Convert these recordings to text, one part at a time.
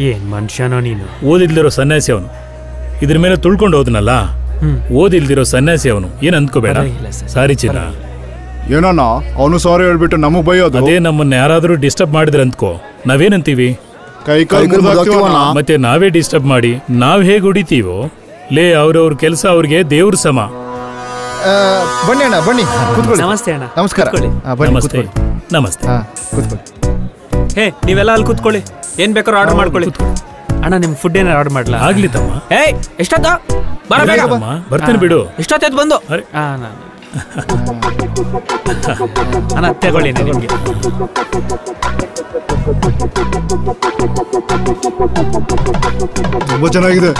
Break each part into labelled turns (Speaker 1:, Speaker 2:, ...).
Speaker 1: ಏನ್ ಮನುಷ್ಯನೋ ನೀನು?
Speaker 2: ಓದಿಲ್ದಿರೋ ಸನ್ಯಾಸಿ ಅವನು. ಇದ್ರ ಮೇಲೆ ತುಳ್ಕೊಂಡು ಹೋದ್ನಲ್ಲ? ಓದಿಲ್ದಿರೋ ಸನ್ಯಾಸಿ ಅವನು. ಏನ್
Speaker 1: ಅನ್ಕೋಬೇಡ ಸಾರಿ.
Speaker 2: ಚಿನ್ನ.
Speaker 3: ಏನೋ ಅವನು ಸಾರಿ ಹೇಳ್ಬಿಟ್ಟು ನಮಗ್ ಬೈಯೋದು?
Speaker 2: ಅದೇ ನಮ್ಮನ್ನ ಯಾರಾದ್ರೂ ಡಿಸ್ಟರ್ಬ್ ಮಾಡಿದ್ರೆ ಅಂದ್ಕೋ. ನಾವೇನಂತೀವಿ? ಮತ್ತೆ ನಾವೇ ಡಿಸ್ಟರ್ಬ್ ಮಾಡಿ ನಾವ್ ಹೇಗ್ ಹೊಡಿತೀವೋ? ಲೇ ಅವ್ರವ್ರ ಕೆಲಸ ಅವ್ರಿಗೆ ದೇವ್ರ ಸಮ.
Speaker 4: ಬನ್ನಿ ಅಣ್ಣ ಬನ್ನಿ.
Speaker 1: ನಮಸ್ತೆ ಅಣ್ಣ.
Speaker 4: ನಮಸ್ಕಾರ. ಬನ್ನಿ
Speaker 2: ನಮಸ್ತೆ. ನಮಸ್ತೆ.
Speaker 4: ಹೇ
Speaker 1: ನೀವೆಲ್ಲ ಅಲ್ಲಿ ಕೂತ್ಕೊಳ್ಳಿ. ಏನ್ ಬೇಕಾದ್ರೂ ಆರ್ಡರ್ ಮಾಡ್ಕೊಳ್ಳಿ. ಅಣ್ಣ ನಿಮ್ ಫುಡ್ ಏನಾರು ಆರ್ಡರ್ ಮಾಡ್ಲಾ?
Speaker 2: ಆಗ್ಲಿ ತಮ್ಮ.
Speaker 1: ಏಯ್ ಎಷ್ಟೊತ್ತ? ಬರ ಬೇಗ.
Speaker 2: ಬರ್ತೇನೆ ಬಿಡು.
Speaker 1: ಎಷ್ಟೊತ್ತಾಯ್ತು ಬಂದು? ಅಣ್ಣ ತಗೊಳ್ಳಿ ನಿಮಗೆ.
Speaker 3: ತುಂಬಾ ಚೆನ್ನಾಗಿದೆ.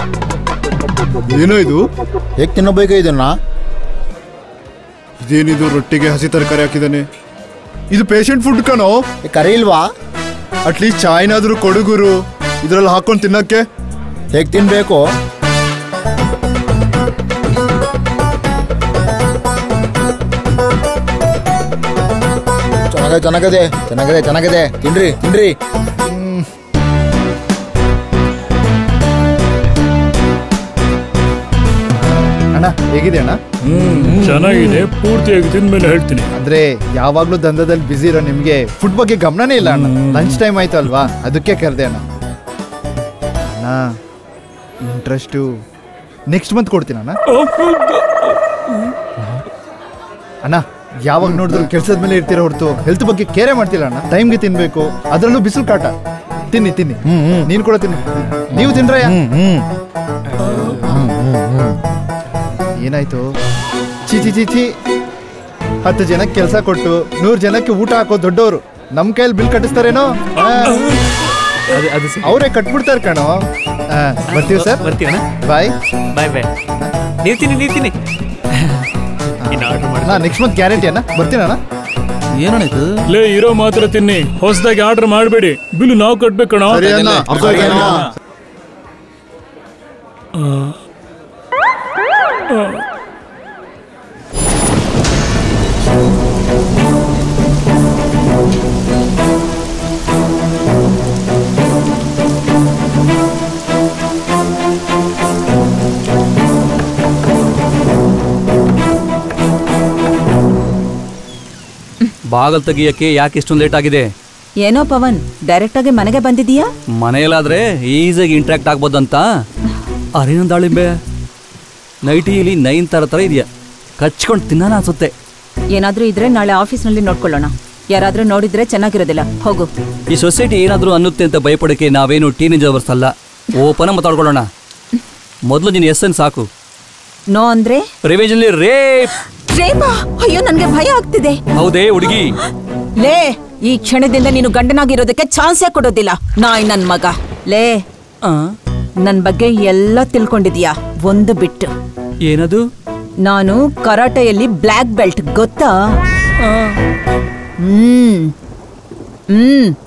Speaker 3: ಏನೋ ಇದು?
Speaker 5: ಹೇಗೆ ತಿನ್ನಬೇಕ ಇದನ್ನ?
Speaker 3: ಇದೇನಿದು ರೊಟ್ಟಿಗೆ ಹಸಿ ತರಕಾರಿ ಹಾಕಿದಾನೆ ಇದು ಪೇಷಂಟ್ ಫುಡ್ ಕಣೋ?
Speaker 5: ಏ, ಕರಿ ಇಲ್ವಾ?
Speaker 3: ಅಟ್ಲೀಸ್ಟ್ ಚಾಯ್ನಾದ್ರೂ ಕೊಡುಗುರು ಇದ್ರಲ್ಲಿ ಹಾಕೊಂಡು ತಿನ್ನಕ್ಕೆ.
Speaker 5: ಹೇಗೆ ತಿನ್ಬೇಕು? ಚೆನ್ನಾಗಿದೆ ಚೆನ್ನಾಗಿದೆ ಚೆನ್ನಾಗಿದೆ ಚೆನ್ನಾಗಿದೆ. ತಿನ್ರಿ ತಿನ್ರಿ.
Speaker 4: ಅಣ್ಣ ಹೇಗಿದೆ ಅಣ್ಣ?
Speaker 2: ಹ್ಮ್ ಚೆನ್ನಾಗಿದೆ. ಪೂರ್ತಿಯಾಗಿ ತಿಂದ್ಮೇಲೆ ಹೇಳ್ತೀನಿ.
Speaker 4: ಅಂದ್ರೆ ಯಾವಾಗ್ಲೂ ದಂಧದಲ್ಲಿ ಬಿಸಿ ಇರೋ ನಿಮ್ಗೆ ಫುಡ್ ಬಗ್ಗೆ ಗಮನನೇ ಇಲ್ಲ ಅಣ್ಣ. ಲಂಚ್ ಟೈಮ್ ಆಯ್ತು ಅಲ್ವಾ? ಅದಕ್ಕೆ ಕರೆದೆ ಅಣ್ಣ. ಅಣ್ಣ ಇಂಟ್ರೆಸ್ಟು ನೆಕ್ಸ್ಟ್ ಮಂತ್ ಕೊಡ್ತೀನಿ ಅಣ್ಣ. ಅಣ್ಣ ಯಾವಾಗ ನೋಡಿದ್ರು ಕೆಲ್ಸದ ಮೇಲೆ ಇರ್ತೀರ ಹೊರತು ಹೆಲ್ತ್ ಬಗ್ಗೆ ಕೇರೆ ಮಾಡ್ತಿಲ್ಲ ಅಣ್ಣ. ಟೈಮ್ಗೆ ತಿನ್ಬೇಕು ಅದರಲ್ಲೂ ಬಿಸಿಲು ಕಾಟ. ತಿನ್ನಿ ತಿನ್ನಿ. ನೀನು ಕೂಡ ತಿನ್ನಿ. ನೀವು ತಿನ್ರಯ್ಯ ಏನಾಯ್ತು? ಚಿ ಚಿ ಚಿ ಚಿ ಹತ್ತು ಜನಕ್ಕೆ ಕೆಲಸ ಕೊಟ್ಟು ನೂರು ಜನಕ್ಕೆ ಊಟ ಹಾಕೋ ದೊಡ್ಡವರು. ನಮ್ಮ ಕೈಯಲ್ಲಿ ಬಿಲ್ ಕಟ್ಟಿಸ್ತಾರೇನೋ?
Speaker 1: ಅದು ಅದು ಸರಿ.
Speaker 4: ಅವರೇ ಕಟ್ಬಿಡ್ತಾರೆ ಕಣೋ. ಬರ್ತೀವಿ ಸರ್?
Speaker 1: ಬರ್ತೀವಣ್ಣ
Speaker 4: ಬಾಯ್.
Speaker 1: ಬಾಯ್ ಬಾಯ್. ನೀತೀನಿ ಮಾಡಿ
Speaker 4: ನಾ ನೆಕ್ಸ್ಟ್ ಮಂತ್ ಗ್ಯಾರಂಟಿ ಅಣ್ಣ. ಬರ್ತೀನಣ್ಣ
Speaker 5: ಏನಣ್ಣ
Speaker 2: ಲೇ ಇರೋ ಮಾತ್ರ ತಿನ್ನಿ. ಹೊಸದಾಗಿ ಆರ್ಡರ್ ಮಾಡಬೇಡಿ. ಬಿಲ್ ನಾವು ಕಟ್ಬೇಕಣ
Speaker 3: ಸರಿ ಅಣ್ಣ.
Speaker 6: ಬಾಗಲ್ ತೆಗಿಯಕ್ಕೆ ಯಾಕೆ ಇಷ್ಟೊಂದು ಲೇಟ್ ಆಗಿದೆ?
Speaker 7: ಏನೋ ಪವನ್ ಡೈರೆಕ್ಟ್ ಆಗಿ ಮನೆಗೆ ಬಂದಿದೀಯಾ
Speaker 6: ಮನೆಯಲ್ಲಾದ್ರೆ ಈಸಿಯಾಗಿ ಇಂಟ್ರಾಕ್ಟ್ ಆಗ್ಬೋದಂತ? ಅರಿನ ದಾಳಿಂಬೆ. ಇಲ್ಲಿ ನೈನ್ ತರ ತರ ಇದೆಯಾ? ಕಚ್ಕೊಂಡು ತಿನ್ನೋಣ ಅನ್ಸುತ್ತೆ.
Speaker 7: ಏನಾದ್ರೂ ಇದ್ರೆ ನಾಳೆ ಆಫೀಸ್ನಲ್ಲಿ ನೋಡ್ಕೊಳ್ಳೋಣ. ಯಾರಾದ್ರೂ ನೋಡಿದ್ರೆ ಚೆನ್ನಾಗಿರೋದಿಲ್ಲ. ಹೋಗು.
Speaker 6: ಈ ಸೊಸೈಟಿ ಏನಾದರೂ ಅನ್ನುತ್ತೆ ಅಂತ ಭಯಪಡಕ್ಕೆ ನಾವೇನು ಟೀನೇಜ್ ಅವರ್ಸ್ ಅಲ್ಲ. ಓಪನ್ ಮಾತಾಡ್ಕೊಳ್ಳೋಣ. ಮೊದಲು ನೀನು ಎಸ್ ಎನ್ ಸಾಕು.
Speaker 7: ನೋ ಅಂದ್ರೆ?
Speaker 6: ರಿವೇಜಲ್ಲಿ ರೇಪ್
Speaker 7: ರೇಪಾ ಅಯ್ಯೋ ನನ್ಗೆ ಭಯ ಆಗ್ತಿದೆ.
Speaker 6: ಹೌದೇ ಹುಡುಗಿ.
Speaker 7: ಲೇ ಈ ಕ್ಷಣದಿಂದ ನೀನು ಗಂಡನಾಗಿರೋದಕ್ಕೆ ಚಾನ್ಸೇ ಕೊಡೋದಿಲ್ಲ. ನಾಯ್ ನನ್ ಮಗ. ಲೇ ನನ್ ಬಗ್ಗೆ ಎಲ್ಲ ತಿಳ್ಕೊಂಡಿದ್ಯಾ? ಒಂದು ಬಿಟ್ಟು.
Speaker 6: ಏನದು?
Speaker 7: ನಾನು ಕರಾಟೆಯಲ್ಲಿ ಬ್ಲ್ಯಾಕ್ ಬೆಲ್ಟ್ ಗೊತ್ತಾ? ಹ್ಮ್. ಹ್ಮ್.